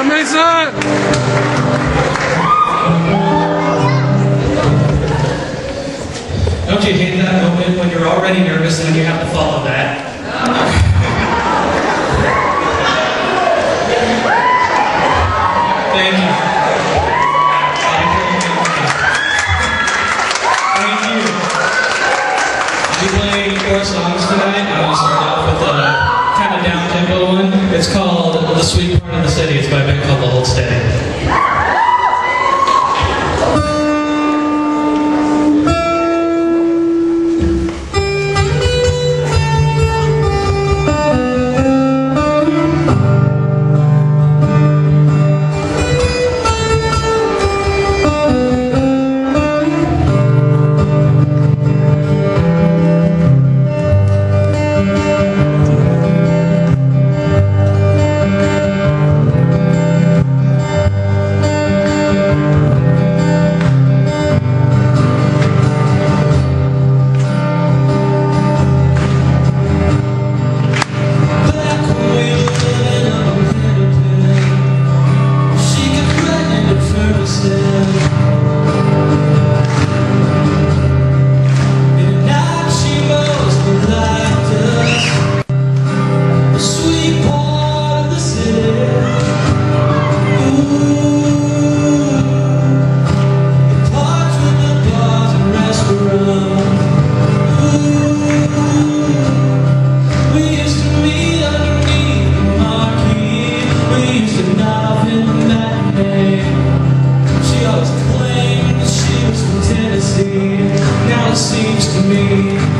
Amazing! Don't you hate that moment when you're already nervous and you have to follow that? Thank you. Thank you. I'll playing four songs tonight. I'm going to start off with a kind of down-tempo one. It's called The Sweet me.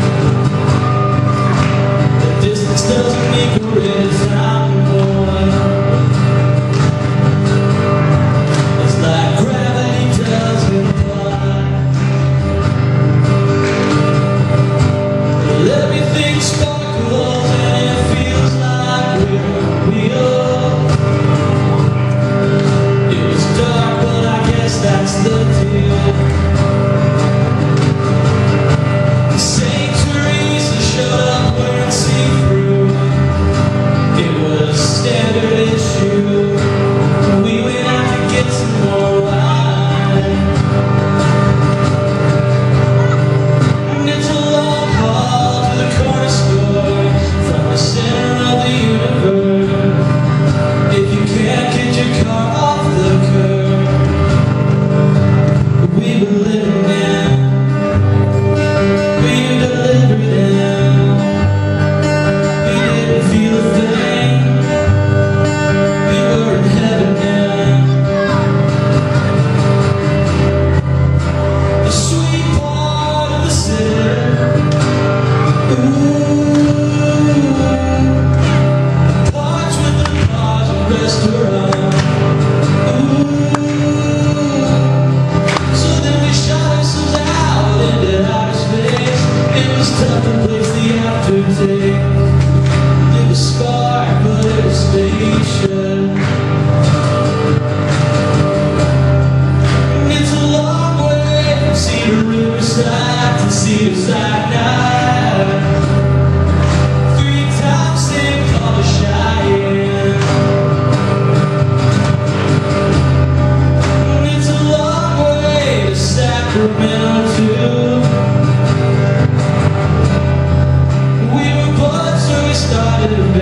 suicide night. Three times they the Cheyenne It's a long way to Sacramento. Too We were born so we started